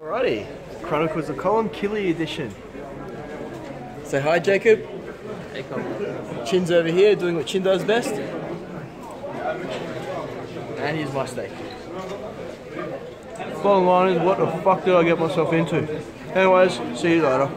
Alrighty, Chronicles of Colin Kili edition. Say hi, Jacob. Hey, Colin. Chin's over here doing what Chin does best. And here's my steak. Bottom line is, what the fuck did I get myself into? Anyways, see you later.